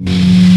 you